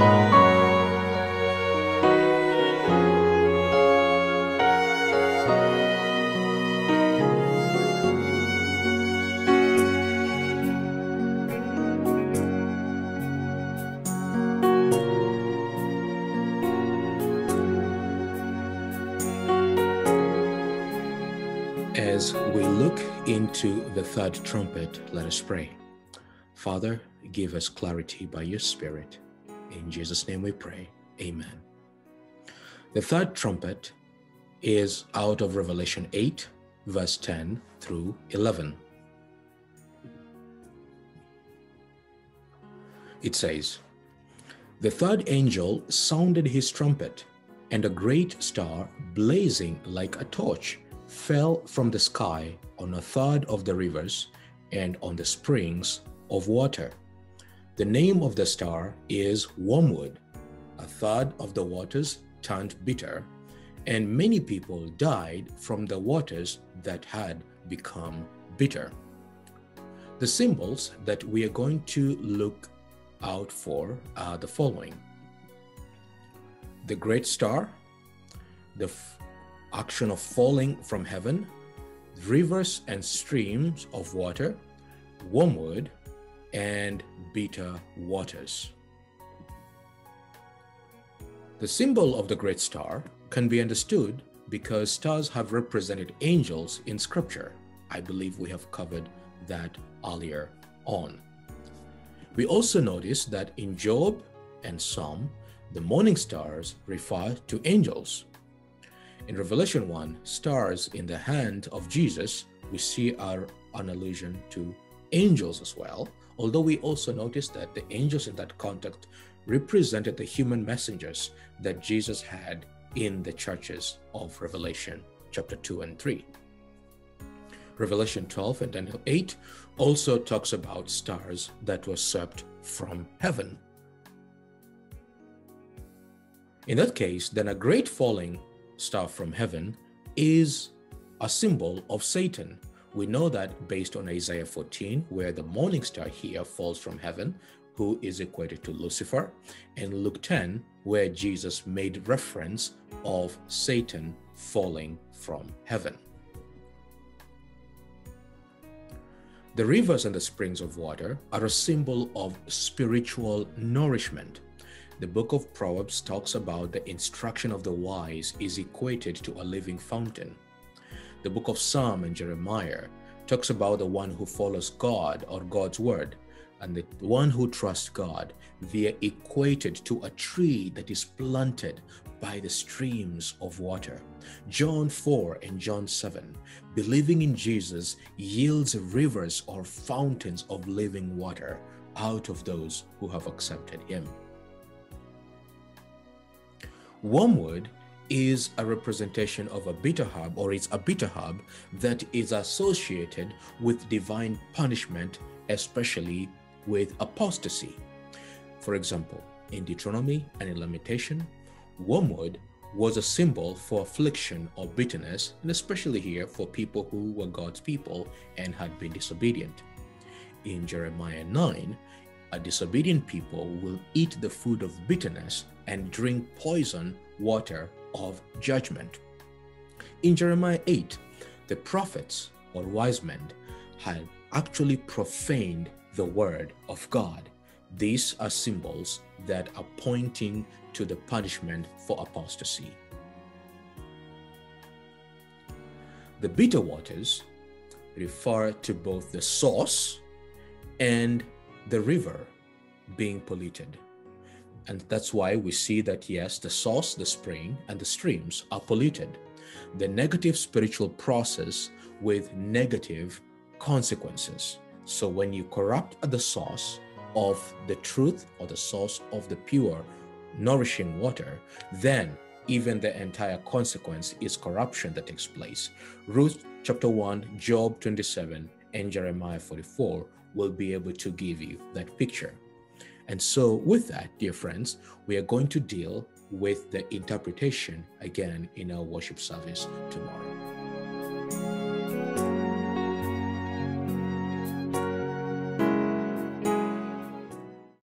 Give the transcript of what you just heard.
Música As we look into the third trumpet, let us pray. Father, give us clarity by your Spirit. In Jesus' name we pray. Amen. The third trumpet is out of Revelation 8, verse 10 through 11. It says, The third angel sounded his trumpet, and a great star, blazing like a torch, fell from the sky on a third of the rivers and on the springs of water. The name of the star is Wormwood. A third of the waters turned bitter, and many people died from the waters that had become bitter. The symbols that we are going to look out for are the following the great star, the action of falling from heaven, rivers and streams of water, wormwood, and bitter waters. The symbol of the great star can be understood because stars have represented angels in scripture. I believe we have covered that earlier on. We also notice that in Job and Psalm, the morning stars refer to angels. In Revelation 1, stars in the hand of Jesus, we see are an allusion to angels as well, although we also notice that the angels in that context represented the human messengers that Jesus had in the churches of Revelation chapter 2 and 3. Revelation 12 and Daniel 8 also talks about stars that were swept from heaven. In that case, then a great falling star from heaven is a symbol of Satan. We know that based on Isaiah 14, where the morning star here falls from heaven, who is equated to Lucifer, and Luke 10, where Jesus made reference of Satan falling from heaven. The rivers and the springs of water are a symbol of spiritual nourishment. The book of Proverbs talks about the instruction of the wise is equated to a living fountain. The book of Psalm and Jeremiah talks about the one who follows God or God's word, and the one who trusts God. They are equated to a tree that is planted by the streams of water. John 4 and John 7. Believing in Jesus yields rivers or fountains of living water out of those who have accepted him. Wormwood is a representation of a bitter herb, or it's a bitter herb that is associated with divine punishment, especially with apostasy. For example, in Deuteronomy and in Lamentation, wormwood was a symbol for affliction or bitterness, and especially here for people who were God's people and had been disobedient. In Jeremiah 9, a disobedient people will eat the food of bitterness and drink poison water of judgment. In Jeremiah 8, the prophets or wise men had actually profaned the word of God. These are symbols that are pointing to the punishment for apostasy. The bitter waters refer to both the source and the river being polluted. And that's why we see that, yes, the source, the spring, and the streams are polluted. The negative spiritual process with negative consequences. So when you corrupt the source of the truth or the source of the pure, nourishing water, then even the entire consequence is corruption that takes place. Ruth chapter 1, Job 27, and Jeremiah 44 will be able to give you that picture. And so, with that, dear friends, we are going to deal with the interpretation again in our worship service tomorrow.